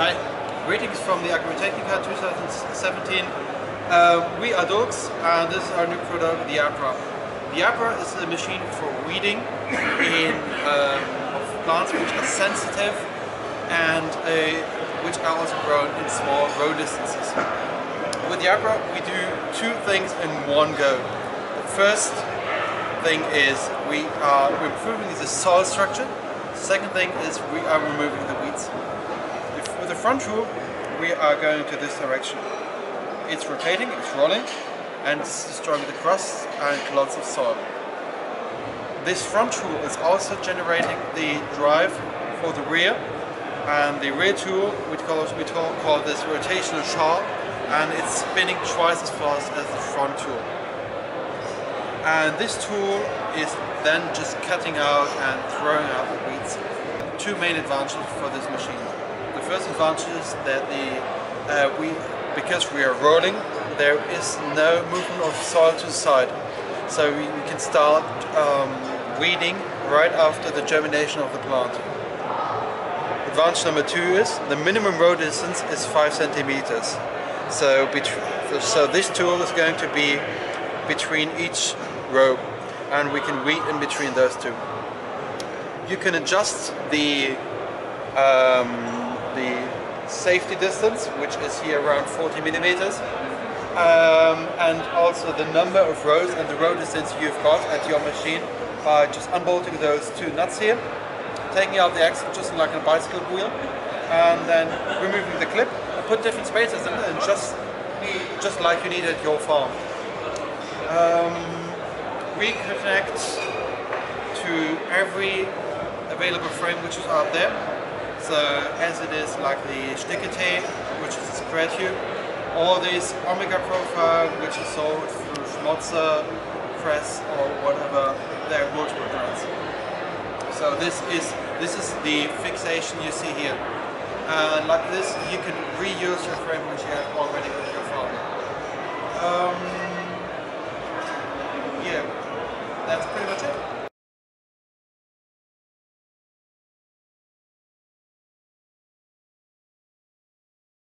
Hi, greetings from the Agritechnica 2017. Uh, we are DULKS and this is our new product, the ABRAH. The ABRAH is a machine for weeding in um, of plants which are sensitive and uh, which are also grown in small row distances. With the ABRAH we do two things in one go. The first thing is we are improving the soil structure. The second thing is we are removing the weeds. The front tool, we are going to this direction. It's rotating, it's rolling, and it's destroying the crust and lots of soil. This front tool is also generating the drive for the rear, and the rear tool, which call, we call this rotational shaft, and it's spinning twice as fast as the front tool. And this tool is then just cutting out and throwing out the weeds. Two main advantages for this machine. First advantage is that the uh, we because we are rolling, there is no movement of soil to the side. So we, can start um, weeding right after the germination of the plant. Advantage number two is the minimum row distance is 5 centimeters. So, so this tool is going to be between each row and we can weed in between those two. You can adjust the um, the safety distance, which is here around 40 millimeters, um, and also the number of rows and the row distance you've got at your machine by just unbolting those two nuts here, taking out the axle just like a bicycle wheel, and then removing the clip and put different spacers in and just just like you need at your farm. Um, reconnect to every available frame which is out there so as it is like the Steketee, which is a square tube, or this Omega profile, which is sold through Schmotzer, Kress, or whatever their multiple brands. So this is this is the fixation you see here. And like this, you can reuse your frame which you have already with your farm. Um, yeah, that's pretty.